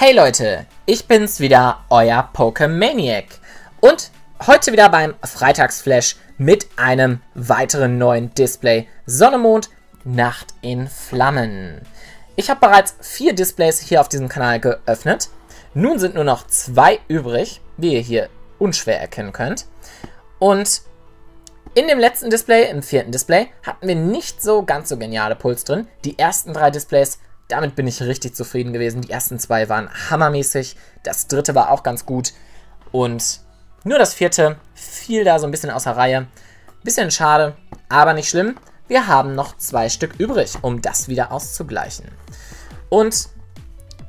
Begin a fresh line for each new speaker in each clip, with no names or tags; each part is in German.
Hey Leute, ich bin's wieder, euer Pokemaniac. Und heute wieder beim Freitagsflash mit einem weiteren neuen Display Sonne, Mond, Nacht in Flammen. Ich habe bereits vier Displays hier auf diesem Kanal geöffnet. Nun sind nur noch zwei übrig, wie ihr hier unschwer erkennen könnt. Und in dem letzten Display, im vierten Display, hatten wir nicht so ganz so geniale Puls drin. Die ersten drei Displays, damit bin ich richtig zufrieden gewesen. Die ersten zwei waren hammermäßig. Das dritte war auch ganz gut. Und nur das vierte fiel da so ein bisschen außer Reihe. Bisschen schade, aber nicht schlimm. Wir haben noch zwei Stück übrig, um das wieder auszugleichen. Und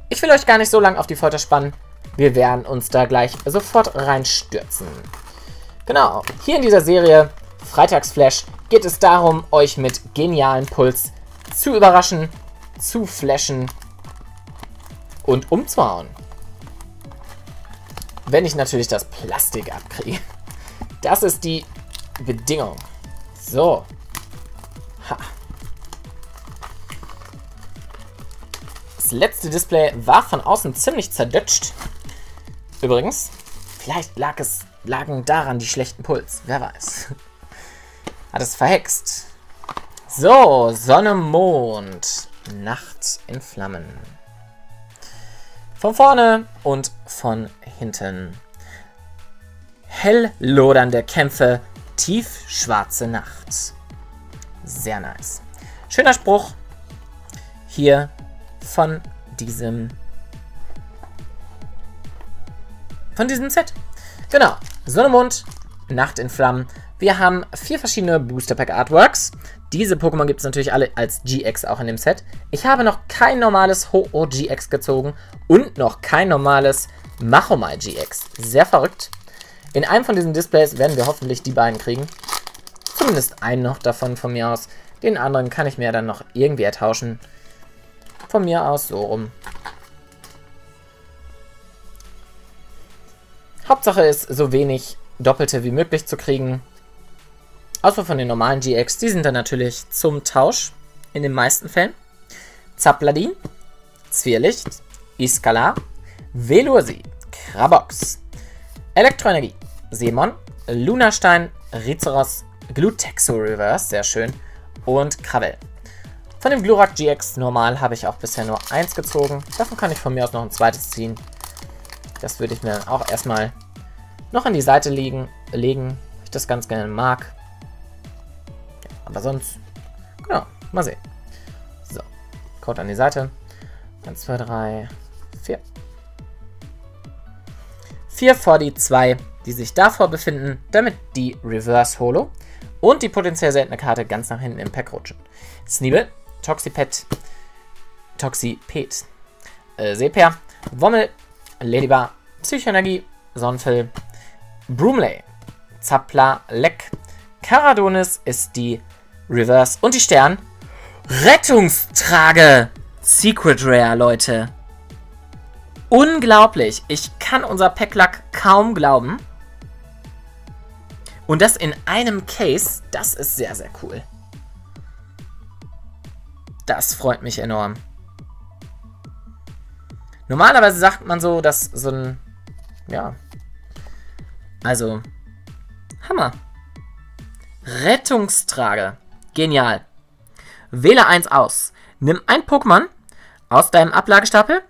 ich will euch gar nicht so lange auf die Folter spannen. Wir werden uns da gleich sofort reinstürzen. Genau, hier in dieser Serie Freitagsflash geht es darum, euch mit genialen Puls zu überraschen, zu flashen und umzuhauen. Wenn ich natürlich das Plastik abkriege. Das ist die Bedingung. So. Ha. Das letzte Display war von außen ziemlich zerdutscht. Übrigens, vielleicht lag es, lagen daran die schlechten Puls. Wer weiß. Hat es verhext. So, Sonne, Mond. Nacht in Flammen. Von vorne und von hinten. Hell lodernde Kämpfe, tiefschwarze Nacht. Sehr nice. Schöner Spruch hier von diesem von diesem Set. Genau. Sonne, Mond, Nacht in Flammen. Wir haben vier verschiedene Booster Pack Artworks. Diese Pokémon gibt es natürlich alle als GX auch in dem Set. Ich habe noch kein normales Ho-Oh GX gezogen und noch kein normales Machomai GX. Sehr verrückt. In einem von diesen Displays werden wir hoffentlich die beiden kriegen. Zumindest einen noch davon von mir aus. Den anderen kann ich mir dann noch irgendwie ertauschen. Von mir aus so rum. Hauptsache ist, so wenig Doppelte wie möglich zu kriegen. Außer von den normalen GX, die sind dann natürlich zum Tausch in den meisten Fällen. Zapladin, Zwirlicht, Iskala, Velursi, Krabox, Elektroenergie, Semon, Lunastein, Rizeros, Glutexo Reverse, sehr schön, und Kravel. Von dem Glurak GX normal habe ich auch bisher nur eins gezogen. Davon kann ich von mir aus noch ein zweites ziehen. Das würde ich mir dann auch erstmal noch an die Seite legen, legen weil ich das ganz gerne mag. Aber sonst, genau, mal sehen. So, Code an die Seite. 1, 2, 3, 4. 4 vor die 2, die sich davor befinden, damit die Reverse Holo und die potenziell seltene Karte ganz nach hinten im Pack rutschen. Sneebel, Toxipet, Toxipet, äh, Seper, Wommel, Ladybar, Psychoenergie, Sonnenfell, Broomley, Zapla, Leck, Caradonis ist die Reverse und die Stern. Rettungstrage! Secret Rare, Leute. Unglaublich. Ich kann unser Packlack kaum glauben. Und das in einem Case, das ist sehr, sehr cool. Das freut mich enorm. Normalerweise sagt man so, dass so ein... Ja. Also... Hammer. Rettungstrage. Genial. Wähle eins aus. Nimm ein Pokémon aus deinem Ablagestapel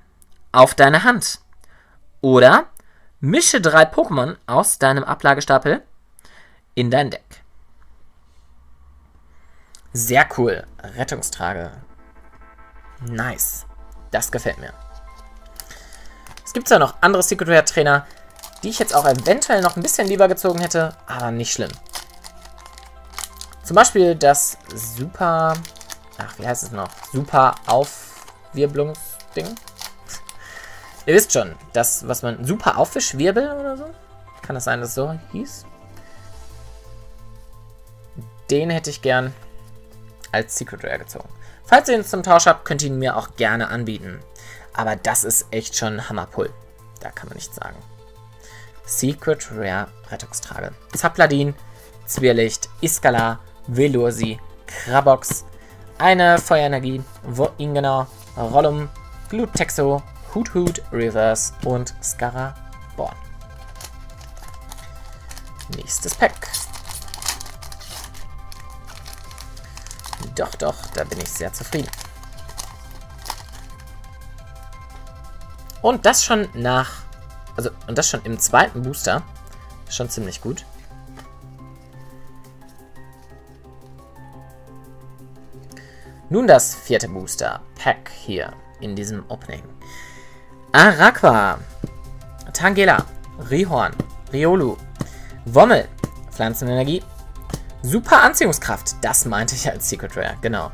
auf deine Hand. Oder mische drei Pokémon aus deinem Ablagestapel in dein Deck. Sehr cool. Rettungstrage. Nice. Das gefällt mir. Es gibt zwar noch andere Secret Rare Trainer, die ich jetzt auch eventuell noch ein bisschen lieber gezogen hätte, aber nicht schlimm. Zum Beispiel das Super... Ach, wie heißt es noch? Super Aufwirbelungsding. Ihr wisst schon, das, was man... Super Aufwischwirbel oder so? Kann das sein, dass es so hieß? Den hätte ich gern als Secret Rare gezogen. Falls ihr ihn zum Tausch habt, könnt ihr ihn mir auch gerne anbieten. Aber das ist echt schon Hammerpull. Da kann man nichts sagen. Secret Rare Rettungstrage. Zapladin, Zwirlicht, Iskala, Velursi, Krabox, eine Feuerenergie, Woingena, Rollum, Glutexo, Hoot Hoot, Reverse und Scaraborn. Nächstes Pack. Doch, doch, da bin ich sehr zufrieden. Und das schon nach... Also, und das schon im zweiten Booster. Schon ziemlich gut. Nun das vierte Booster Pack hier in diesem Opening. Araqua, Tangela, Rihorn, Riolu, Wommel, Pflanzenenergie, Super Anziehungskraft. Das meinte ich als Secret Rare, genau.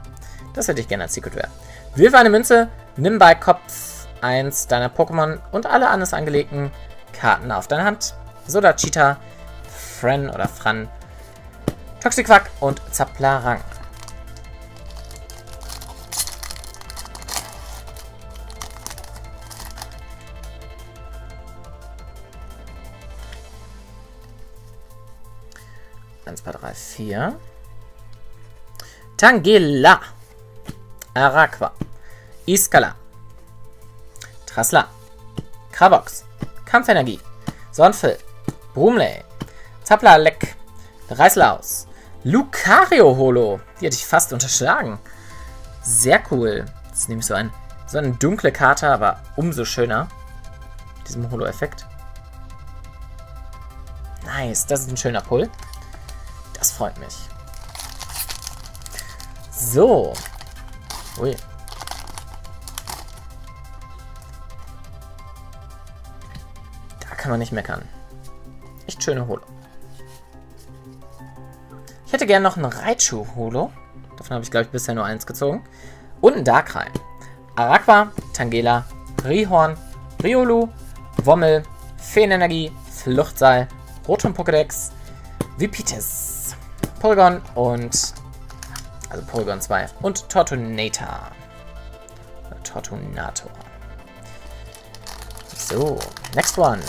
Das hätte ich gerne als Secret Rare. Wirf eine Münze, nimm bei Kopf 1 deiner Pokémon und alle anders angelegten Karten auf deine Hand. Soda Cheetah, Fren oder Fran, Toxiquack und Zaplarang. Eins, zwei, drei, vier. Tangela. Araqua. Iskala. Trasla. Krabox. Kampfenergie. Sonfil. Brumley. Zaplalek. Reislaus. Lucario Holo. Die hätte ich fast unterschlagen. Sehr cool. Das ist nämlich so, ein, so eine dunkle Karte, aber umso schöner. Mit diesem Holo-Effekt. Nice, das ist ein schöner Pull. Das freut mich. So. Ui. Da kann man nicht meckern. Echt schöne Holo. Ich hätte gerne noch einen Raichu-Holo. Davon habe ich, glaube ich, bisher nur eins gezogen. Und einen Darkrai. Araqua, Tangela, Rihorn, Riolu, Wommel, Feenenergie, Fluchtseil, Rotom Pokédex, Vipitis. Porygon und... Also Porygon 2. Und Tortonator. Tortonator. So, next one.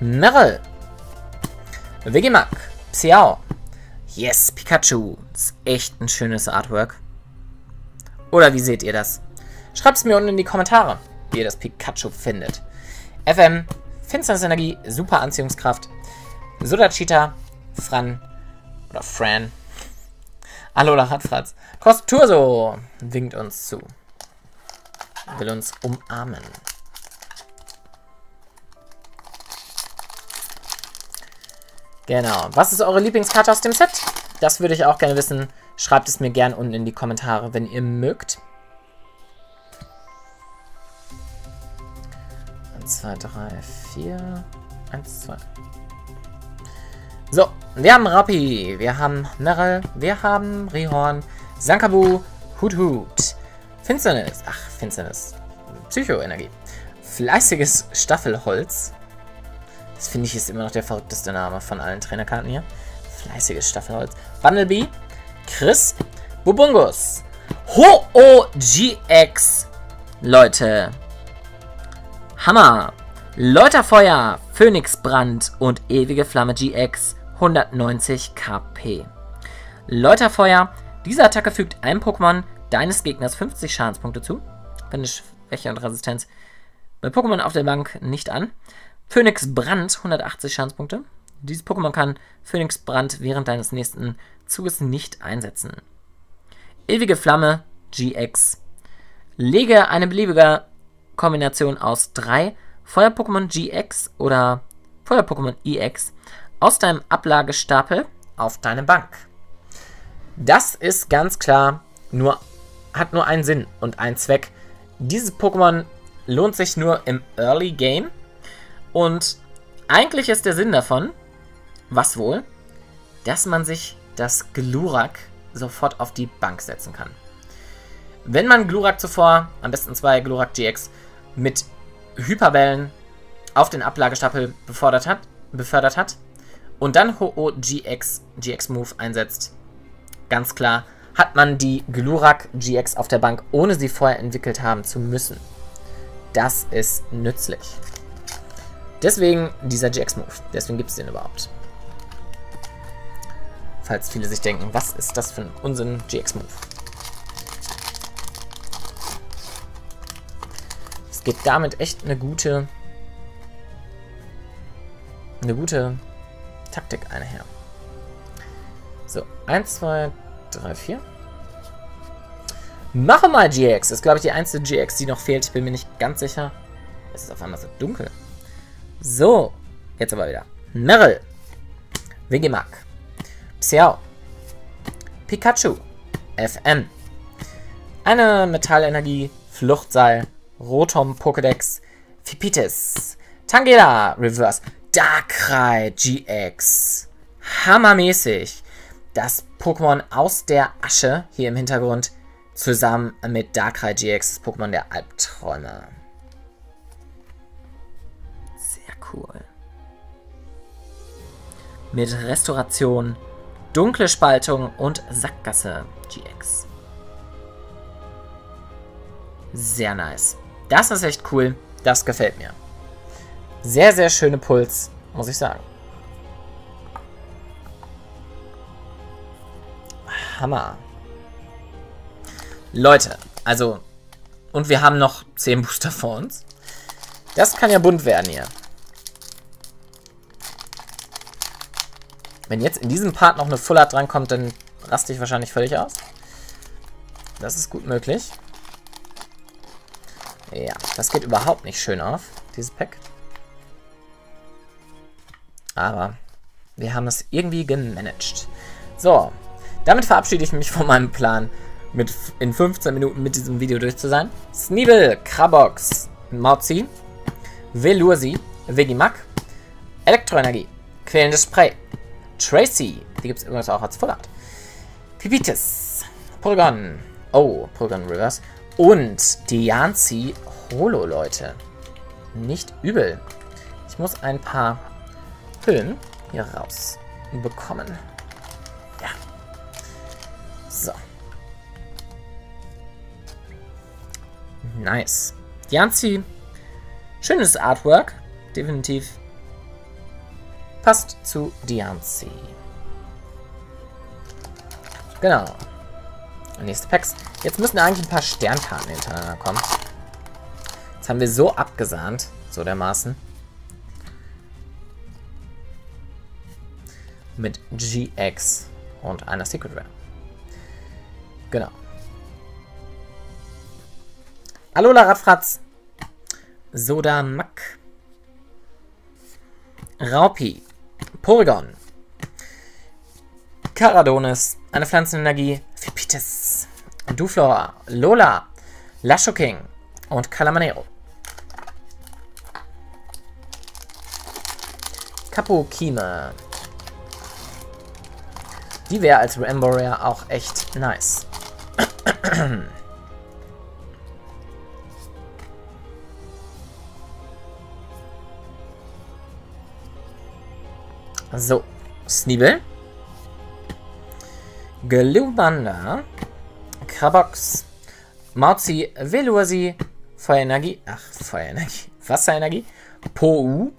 Merrill. Vegimak. Xiao. Yes, Pikachu. Das ist echt ein schönes Artwork. Oder wie seht ihr das? Schreibt es mir unten in die Kommentare, wie ihr das Pikachu findet. FM, Finsternisenergie, super Anziehungskraft, Soda Cheetah, Fran oder Fran, Alola Radfratz, Kosturso winkt uns zu. Will uns umarmen. Genau. Was ist eure Lieblingskarte aus dem Set? Das würde ich auch gerne wissen. Schreibt es mir gerne unten in die Kommentare, wenn ihr mögt. 1, 2, 3, 4. 1, 2. So, wir haben Rappi, wir haben Merrill, wir haben Rihorn, Sankabu, Hut Hut, Finsternis, ach, Finsternis, Psychoenergie, fleißiges Staffelholz. Das finde ich ist immer noch der verrückteste Name von allen Trainerkarten hier. Fleißiges Staffelholz. Bumblebee, Chris, Bubungus, Ho-O-GX, Leute, Hammer, Läuterfeuer, Phönixbrand und Ewige Flamme GX, 190 KP. Läuterfeuer, diese Attacke fügt einem Pokémon deines Gegners 50 Schadenspunkte zu, wenn es Schwäche und Resistenz bei Pokémon auf der Bank nicht an. Phoenix Brand, 180 Schadenspunkte. Dieses Pokémon kann Phoenix Brand während deines nächsten Zuges nicht einsetzen. Ewige Flamme GX. Lege eine beliebige Kombination aus drei Feuer-Pokémon GX oder Feuer-Pokémon EX aus deinem Ablagestapel auf deine Bank. Das ist ganz klar nur, hat nur einen Sinn und einen Zweck. Dieses Pokémon lohnt sich nur im Early Game und eigentlich ist der Sinn davon, was wohl, dass man sich das Glurak sofort auf die Bank setzen kann. Wenn man Glurak zuvor, am besten zwei Glurak GX, mit Hyperbällen auf den Ablagestapel befördert hat, befördert hat und dann Ho-Oh GX, GX Move einsetzt, ganz klar, hat man die Glurak GX auf der Bank, ohne sie vorher entwickelt haben zu müssen. Das ist nützlich. Deswegen dieser GX-Move. Deswegen gibt es den überhaupt. Falls viele sich denken, was ist das für ein Unsinn GX-Move? Es geht damit echt eine gute eine gute Taktik einher. So, 1, 2, 3, 4. Mache mal GX. Das ist, glaube ich, die einzige GX, die noch fehlt. Ich bin mir nicht ganz sicher. Es ist auf einmal so dunkel. So, jetzt aber wieder. Meryl. Wigimak. Xiao. Pikachu. FM. Eine Metallenergie. Fluchtseil. Rotom Pokédex. Fipitis. Tangela Reverse. Darkrai GX. Hammermäßig. Das Pokémon aus der Asche hier im Hintergrund zusammen mit Darkrai GX, das Pokémon der Albträume. Sehr cool. Mit Restauration, dunkle Spaltung und Sackgasse GX. Sehr nice. Das ist echt cool. Das gefällt mir. Sehr, sehr schöne Puls, muss ich sagen. Hammer. Leute, also, und wir haben noch 10 Booster vor uns. Das kann ja bunt werden hier. Wenn jetzt in diesem Part noch eine Full Art drankommt, dann raste ich wahrscheinlich völlig aus. Das ist gut möglich. Ja, das geht überhaupt nicht schön auf, dieses Pack. Aber wir haben es irgendwie gemanagt. So, damit verabschiede ich mich von meinem Plan, mit in 15 Minuten mit diesem Video durch zu sein. Sneeble, Krabox, Mauzi, Velursi, Vegimak, Elektroenergie, Quälendes Spray, Tracy, die gibt es übrigens auch als Fullart, Pipitis, Polygon, oh, Polygon Reverse, und Dianzi Holo, Leute. Nicht übel. Ich muss ein paar Hüllen hier raus bekommen. Ja. So. Nice. Dianzi. Schönes Artwork. Definitiv. Passt zu Dianzi. Genau. Nächste Packs. Jetzt müssen eigentlich ein paar Sternkarten hintereinander kommen. Jetzt haben wir so abgesahnt. So dermaßen. Mit GX und einer Secret Rare. Genau. Alola Radfratz. Soda Mack. Raupi. Porygon. Caradonis. Eine Pflanzenenergie. Fipitis. Duflora. Lola. Lashoking. Und Calamanero. Kapokime. Die wäre als Rare auch echt nice. So, Sneebel. Glubanda. Krabox. Mauzi, Velursi. Feuerenergie. Ach, Feuerenergie. Wasserenergie. Pou.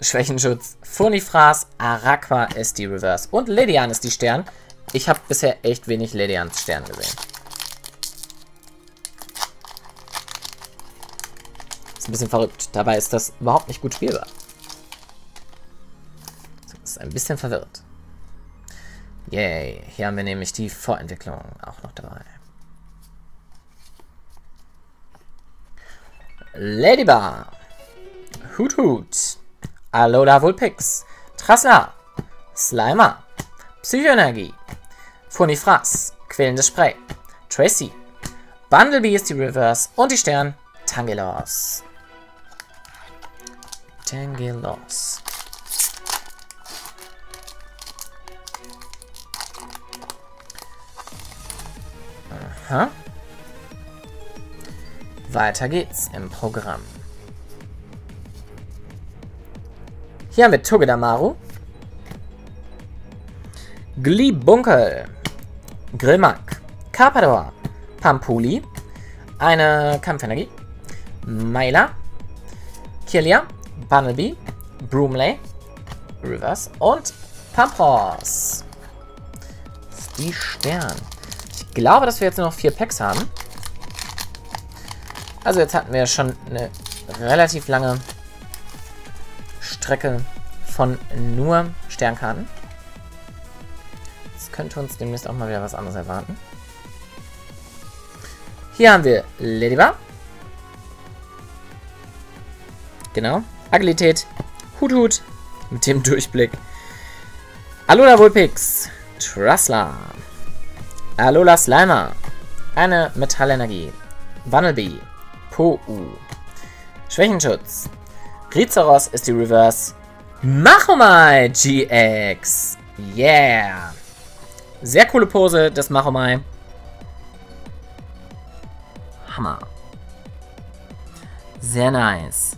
Schwächenschutz. Furnifras. Araqua ist die Reverse. Und Ledian ist die Stern. Ich habe bisher echt wenig Ledians Stern gesehen. Ist ein bisschen verrückt. Dabei ist das überhaupt nicht gut spielbar ein bisschen verwirrt. Yay, hier haben wir nämlich die Vorentwicklung auch noch dabei. Ladybar, Hoot Hoot, Alola Vulpix, Trasla, Slimer, Psychoenergie, Funifras, Quälendes Spray, Tracy, Bundlebee ist die Reverse und die Stern. Tangelos. Tangelos. Aha. Weiter geht's im Programm. Hier haben wir Togedamaru. Glibunkel. Grillmark. Carpador. Pampuli. Eine Kampfenergie. Maila. Kirlia. Bunnelby, Broomley, Reverse und Pampros. Die Stern. Glaube, dass wir jetzt nur noch vier Packs haben. Also jetzt hatten wir schon eine relativ lange Strecke von nur Sternkarten. Jetzt könnte uns demnächst auch mal wieder was anderes erwarten. Hier haben wir Ladybar. Genau. Agilität. Hut Hut. Mit dem Durchblick. Alola Vulpix. Trussler. Alola Slimer. Eine Metallenergie. Bunnelby. Po-U. Schwächenschutz. Rizeros ist die Reverse. Machomai GX. Yeah. Sehr coole Pose des Machomai. Hammer. Sehr nice.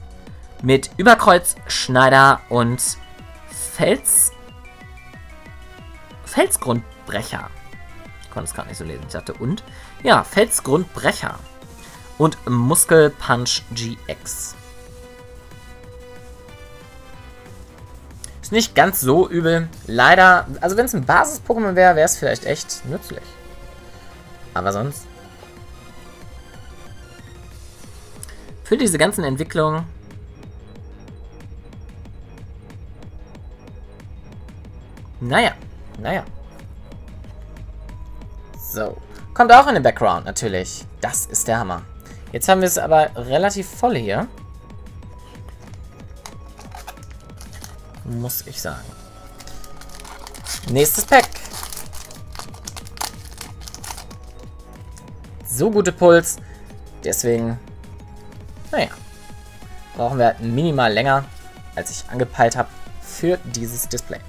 Mit Überkreuz, Schneider und Fels... Felsgrundbrecher. Ich konnte es gerade nicht so lesen. Ich dachte und. Ja, Felsgrundbrecher. Und Muskelpunch GX. Ist nicht ganz so übel. Leider, also wenn es ein Basis-Pokémon wäre, wäre es vielleicht echt nützlich. Aber sonst Für diese ganzen Entwicklungen Naja, naja. So. Kommt auch in den Background, natürlich. Das ist der Hammer. Jetzt haben wir es aber relativ voll hier. Muss ich sagen. Nächstes Pack. So gute Puls. Deswegen naja, brauchen wir minimal länger, als ich angepeilt habe, für dieses Display.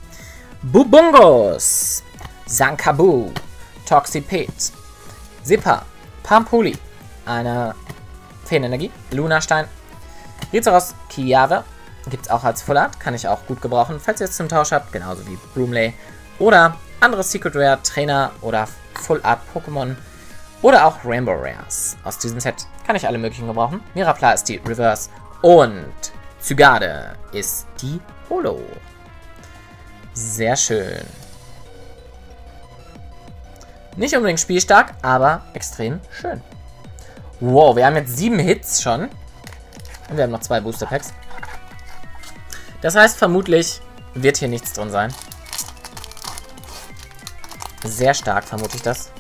Bubungos, Sankabu, Toxipet, Zipper, Pampuli, eine Feenenergie, Lunastein, Rizeros, Kiave, gibt es auch als Full Art, kann ich auch gut gebrauchen, falls ihr es zum Tausch habt, genauso wie Broomley oder andere Secret Rare Trainer oder Full Art Pokémon oder auch Rainbow Rares. Aus diesem Set kann ich alle möglichen gebrauchen. Mirapla ist die Reverse und Zygarde ist die Holo. Sehr schön. Nicht unbedingt spielstark, aber extrem schön. Wow, wir haben jetzt sieben Hits schon. Und wir haben noch zwei Booster Packs. Das heißt, vermutlich wird hier nichts drin sein. Sehr stark vermute ich das.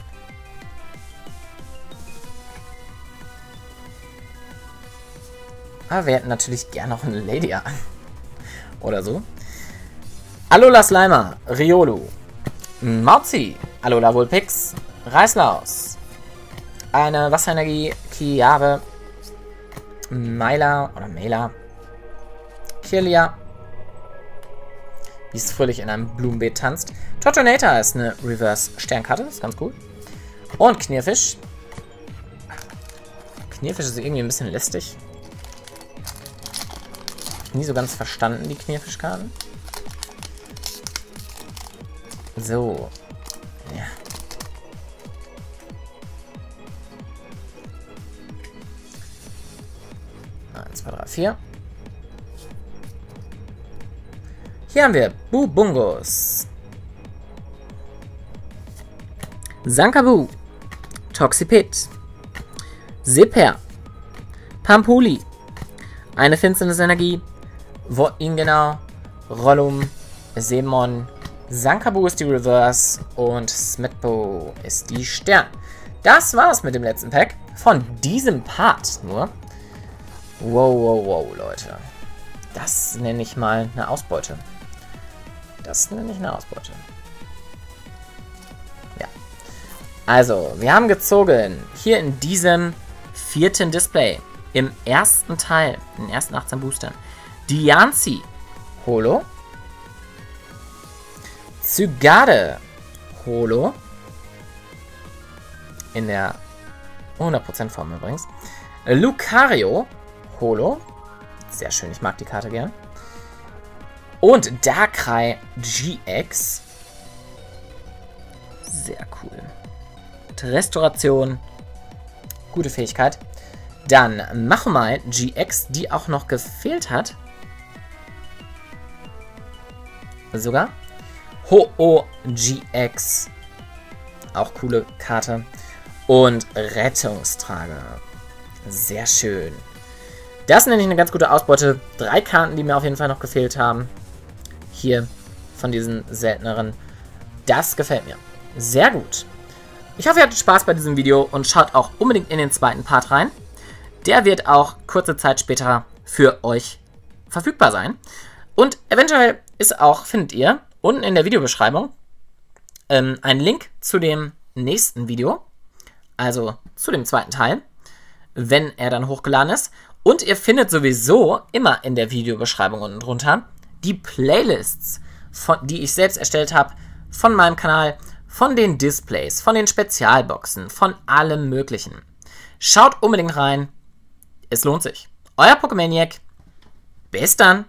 Aber wir hätten natürlich gern noch eine Ladia. Oder so. Alola Slimer, Riolu, Mauzi, Alola Vulpix, Reislaus, eine Wasserenergie, Kiave, Myla oder Mela, Kirlia, wie es fröhlich in einem Blumenbeet tanzt. Tortonator ist eine Reverse-Sternkarte, ist ganz cool. Und Knirfisch. Knirfisch ist irgendwie ein bisschen lästig nie so ganz verstanden, die Knirfischkarten. So. Ja. Eins, zwei, drei, vier. Hier haben wir Bubungos. Sankabu. Toxipit. Zipper. Pampuli. Eine Finsternisenergie. Wotin genau, Rollum, Semon, Sankabu ist die Reverse und Smetbo ist die Stern. Das war's mit dem letzten Pack. Von diesem Part nur. Wow, wow, wow, Leute. Das nenne ich mal eine Ausbeute. Das nenne ich eine Ausbeute. Ja. Also, wir haben gezogen. Hier in diesem vierten Display. Im ersten Teil. In den ersten 18 Boostern. Dianzi. Holo. Zygade. Holo. In der 100% Form übrigens. Lucario. Holo. Sehr schön, ich mag die Karte gern. Und Darkrai GX. Sehr cool. Restauration. Gute Fähigkeit. Dann Machomai GX, die auch noch gefehlt hat. sogar. Ho-Oh GX. Auch coole Karte. Und Rettungstrager. Sehr schön. Das ist nämlich eine ganz gute Ausbeute. Drei Karten, die mir auf jeden Fall noch gefehlt haben. Hier von diesen selteneren. Das gefällt mir. Sehr gut. Ich hoffe, ihr hattet Spaß bei diesem Video und schaut auch unbedingt in den zweiten Part rein. Der wird auch kurze Zeit später für euch verfügbar sein. Und eventuell ist auch, findet ihr, unten in der Videobeschreibung ähm, einen Link zu dem nächsten Video. Also zu dem zweiten Teil, wenn er dann hochgeladen ist. Und ihr findet sowieso immer in der Videobeschreibung unten drunter die Playlists, von, die ich selbst erstellt habe, von meinem Kanal, von den Displays, von den Spezialboxen, von allem möglichen. Schaut unbedingt rein. Es lohnt sich. Euer Pokemaniac. Bis dann.